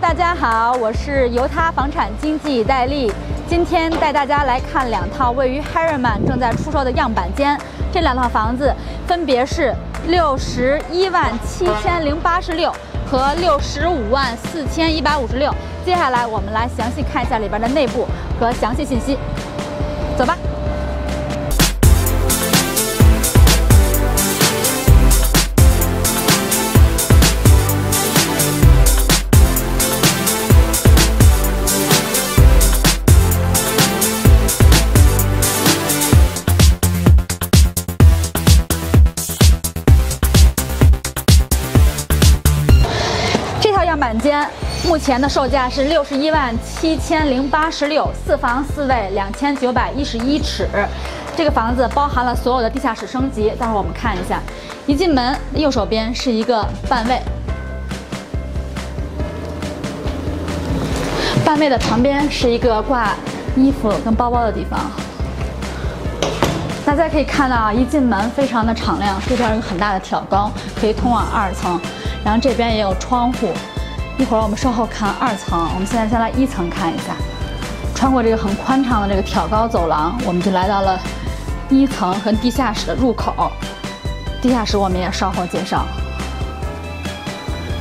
大家好，我是犹他房产经纪戴丽，今天带大家来看两套位于 Harriman 正在出售的样板间。这两套房子分别是六十一万七千零八十六和六十五万四千一百五十六。接下来我们来详细看一下里边的内部和详细信息，前的售价是六十一万七千零八十六，四房四卫，两千九百一十一尺。这个房子包含了所有的地下室升级。待会儿我们看一下，一进门右手边是一个半卫，半卫的旁边是一个挂衣服跟包包的地方。大家可以看到啊，一进门非常的敞亮，这边有很大的挑高，可以通往二层，然后这边也有窗户。一会儿我们稍后看二层，我们现在先来一层看一下。穿过这个很宽敞的这个挑高走廊，我们就来到了一层和地下室的入口。地下室我们也稍后介绍。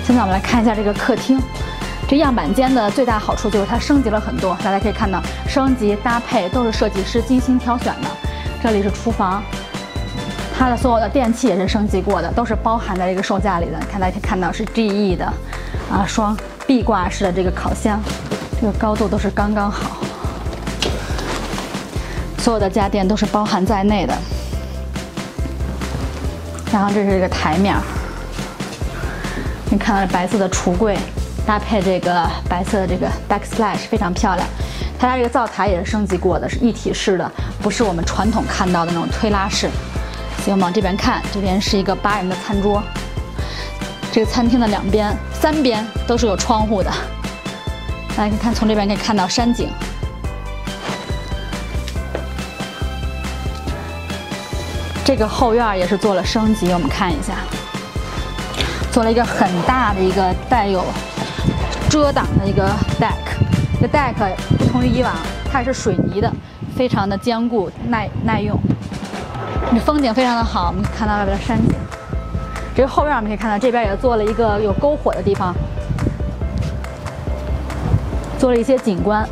现在我们来看一下这个客厅。这样板间的最大好处就是它升级了很多，大家可以看到升级搭配都是设计师精心挑选的。这里是厨房，它的所有的电器也是升级过的，都是包含在这个售价里的。看大家可以看到是 GE 的。啊，双壁挂式的这个烤箱，这个高度都是刚刚好，所有的家电都是包含在内的。然后这是一个台面，你看到白色的橱柜，搭配这个白色的这个 backsplash 非常漂亮。他家这个灶台也是升级过的，是一体式的，不是我们传统看到的那种推拉式。行，往这边看，这边是一个八人的餐桌。这个餐厅的两边、三边都是有窗户的，大家可以看，从这边可以看到山景。这个后院也是做了升级，我们看一下，做了一个很大的一个带有遮挡的一个 deck。这 deck 不同于以往，它是水泥的，非常的坚固、耐耐用。这风景非常的好，我们看到外边的山景。这个后院我们可以看到，这边也做了一个有篝火的地方，做了一些景观。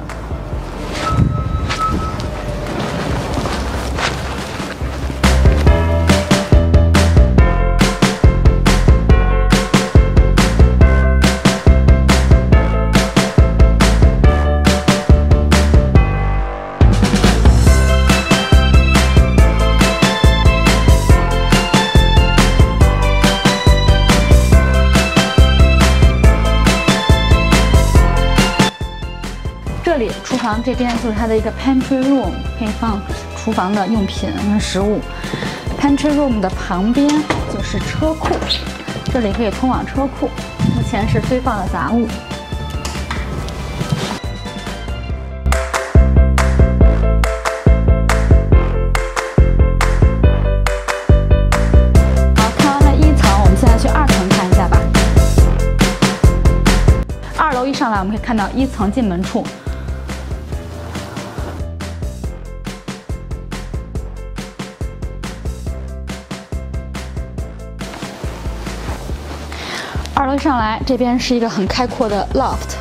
房这边就是它的一个 pantry room，可以放厨房的用品跟食物。pantry room 的旁边就是车库，这里可以通往车库，目前是堆放的杂物。好，看完了一层，我们现在去二层看一下吧。二楼一上来，我们可以看到一层进门处。二楼上来，这边是一个很开阔的 loft，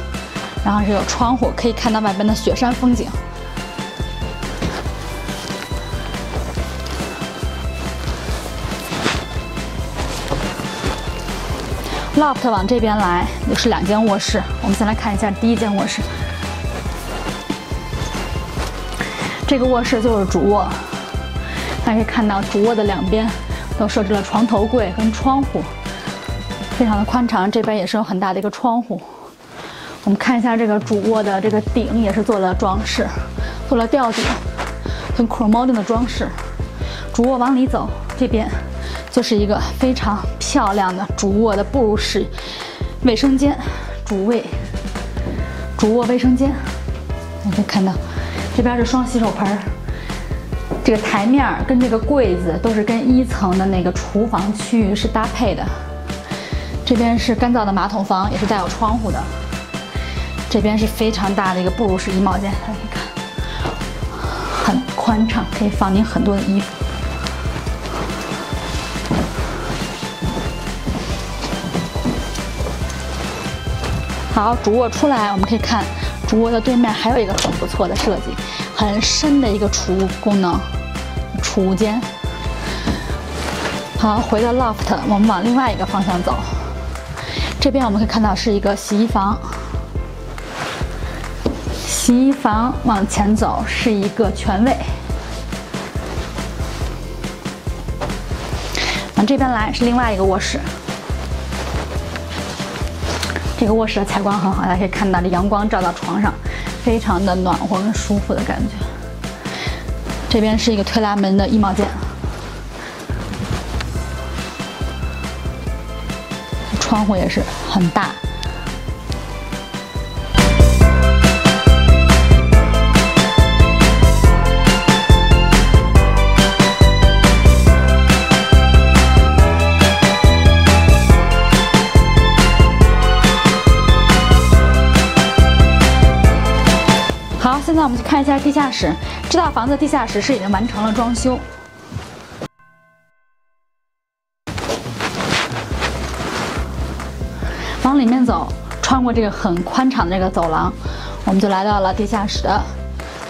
然后是有窗户，可以看到外边的雪山风景。loft 往这边来，又是两间卧室。我们先来看一下第一间卧室，这个卧室就是主卧，大家可以看到主卧的两边都设置了床头柜跟窗户。非常的宽敞，这边也是有很大的一个窗户。我们看一下这个主卧的这个顶也是做了装饰，做了吊顶，跟 chromolding 的装饰。主卧往里走，这边就是一个非常漂亮的主卧的步入式卫生间，主卫，主卧卫生间。你可以看到，这边是双洗手盆，这个台面跟这个柜子都是跟一层的那个厨房区域是搭配的。这边是干燥的马桶房，也是带有窗户的。这边是非常大的一个步入式衣帽间，大家看，很宽敞，可以放您很多的衣服。好，主卧出来，我们可以看主卧的对面还有一个很不错的设计，很深的一个储物功能，储物间。好，回到 loft，我们往另外一个方向走。这边我们可以看到是一个洗衣房，洗衣房往前走是一个全卫，往这边来是另外一个卧室。这个卧室的采光很好，大家可以看到这阳光照到床上，非常的暖和跟舒服的感觉。这边是一个推拉门的衣帽间。窗户也是很大。好，现在我们去看一下地下室。这套房子地下室是已经完成了装修。往里面走，穿过这个很宽敞的这个走廊，我们就来到了地下室的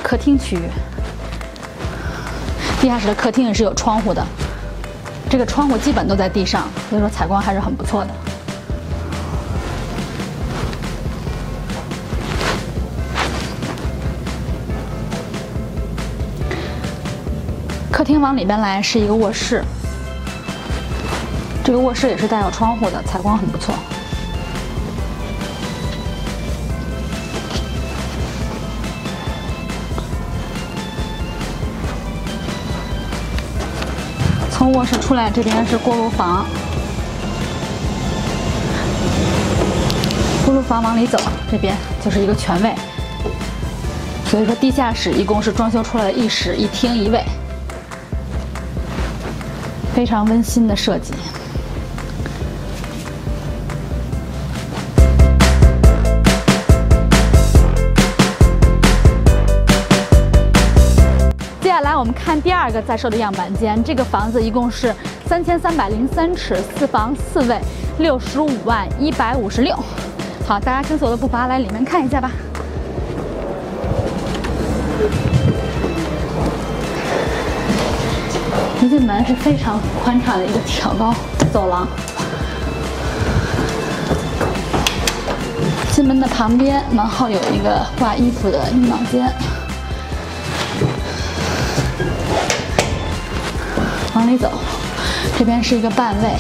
客厅区域。地下室的客厅也是有窗户的，这个窗户基本都在地上，所以说采光还是很不错的。客厅往里边来是一个卧室，这个卧室也是带有窗户的，采光很不错。从卧室出来，这边是锅炉房。锅炉房往里走，这边就是一个全卫。所以说，地下室一共是装修出来的一室一厅一卫，非常温馨的设计。下来我们看第二个在售的样板间，这个房子一共是三千三百零三尺，四房四卫，六十五万一百五十六。好，大家跟随我的步伐来里面看一下吧。一进门是非常宽敞的一个挑高走廊，进门的旁边门后有一个挂衣服的衣帽间。往里走，这边是一个半卫，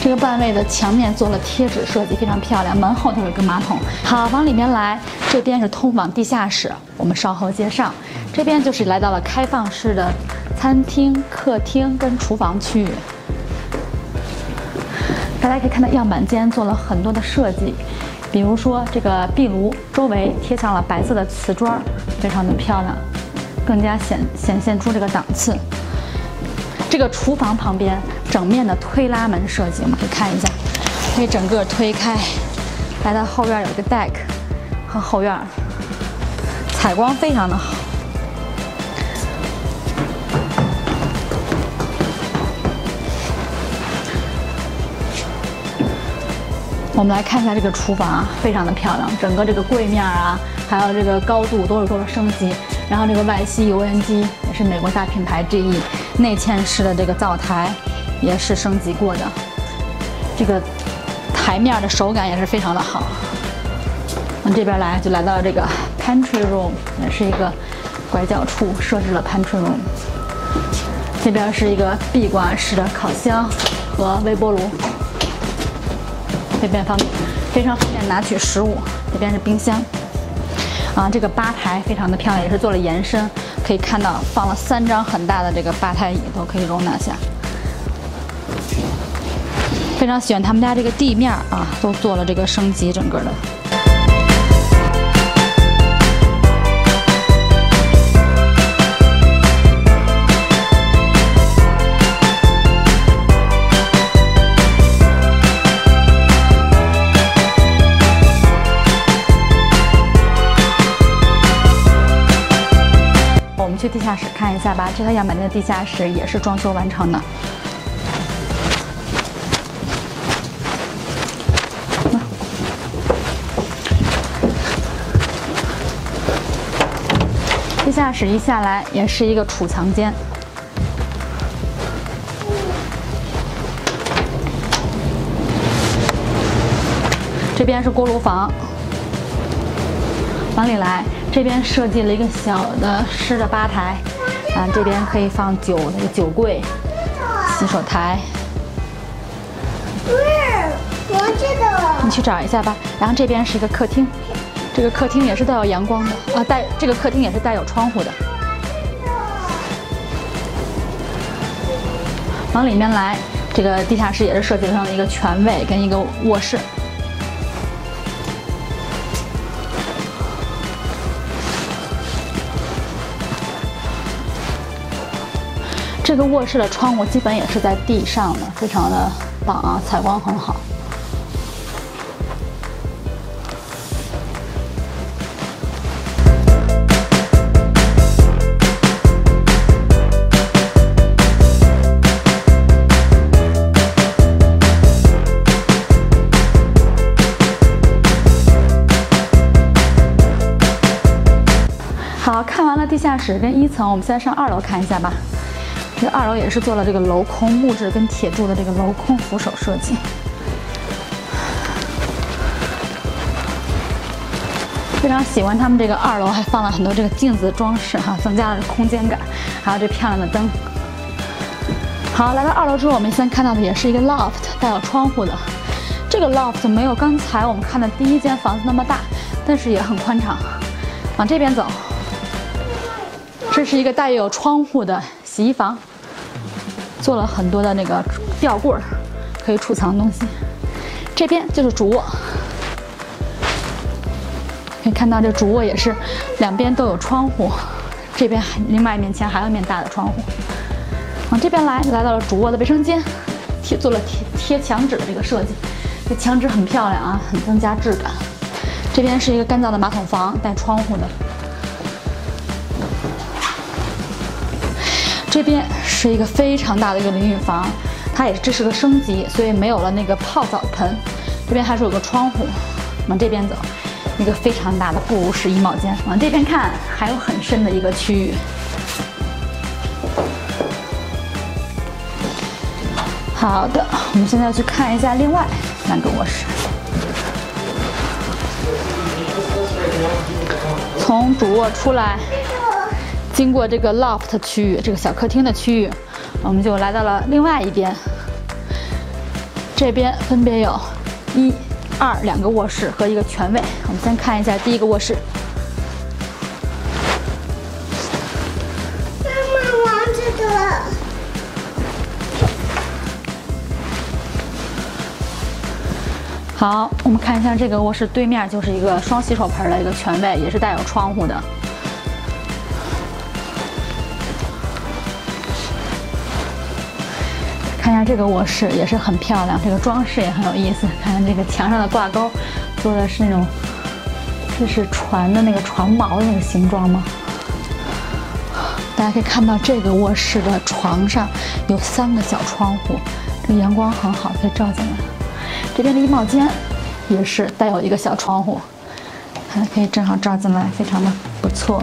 这个半卫的墙面做了贴纸设计，非常漂亮。门后头有个马桶。好，往里面来，这边是通往地下室，我们稍后介绍。这边就是来到了开放式的餐厅、客厅跟厨房区域。大家可以看到样板间做了很多的设计，比如说这个壁炉周围贴上了白色的瓷砖，非常的漂亮，更加显显现出这个档次。这个厨房旁边整面的推拉门设计，我们可以看一下，可以整个推开，来到后院有一个 deck 和后院，采光非常的好。我们来看一下这个厨房啊，非常的漂亮，整个这个柜面啊，还有这个高度都是做了升级，然后这个外吸油烟机也是美国大品牌 GE。内嵌式的这个灶台也是升级过的，这个台面的手感也是非常的好。往这边来就来到了这个 pantry room，也是一个拐角处设置了 pantry room。这边是一个壁挂式的烤箱和微波炉，这边方便非常方便拿取食物。这边是冰箱，啊，这个吧台非常的漂亮，也是做了延伸。可以看到放了三张很大的这个吧台椅，都可以容纳下。非常喜欢他们家这个地面啊，都做了这个升级，整个的。地下室看一下吧。这套样板间的地下室也是装修完成的。地下室一下来也是一个储藏间，这边是锅炉房。往里来，这边设计了一个小的湿的吧台，啊，这边可以放酒那个酒柜、洗手台。不是，我这个。你去找一下吧。然后这边是一个客厅，这个客厅也是带有阳光的啊，带这个客厅也是带有窗户的。往里面来，这个地下室也是设计成了一个全卫跟一个卧室。这个卧室的窗户基本也是在地上的，非常的棒啊，采光很好。好看完了地下室跟一层，我们现在上二楼看一下吧。这二楼也是做了这个镂空木质跟铁柱的这个镂空扶手设计，非常喜欢他们这个二楼还放了很多这个镜子装饰哈，增加了空间感，还有这漂亮的灯。好，来到二楼之后，我们先看到的也是一个 loft，带有窗户的。这个 loft 没有刚才我们看的第一间房子那么大，但是也很宽敞。往这边走，这是一个带有窗户的洗衣房。做了很多的那个吊柜儿，可以储藏东西。这边就是主卧，可以看到这主卧也是两边都有窗户，这边另外一面墙还有一面大的窗户。往这边来，来到了主卧的卫生间，贴做了贴贴墙纸的这个设计，这墙纸很漂亮啊，很增加质感。这边是一个干燥的马桶房，带窗户的。这边是一个非常大的一个淋浴房，它也这是个升级，所以没有了那个泡澡盆。这边还是有个窗户，往这边走，一个非常大的布 रू 式衣帽间。往这边看，还有很深的一个区域。好的，我们现在去看一下另外两个卧室。从主卧出来。经过这个 loft 区域，这个小客厅的区域，我们就来到了另外一边。这边分别有一、二两个卧室和一个全卫。我们先看一下第一个卧室。妈妈玩这个。好，我们看一下这个卧室对面就是一个双洗手盆的一个全卫，也是带有窗户的。看一下这个卧室也是很漂亮，这个装饰也很有意思。看看这个墙上的挂钩，做的是那种，这是船的那个船锚的那个形状吗？大家可以看到这个卧室的床上有三个小窗户，这阳光很好，可以照进来。这边的衣帽间也是带有一个小窗户，还可以正好照进来，非常的不错。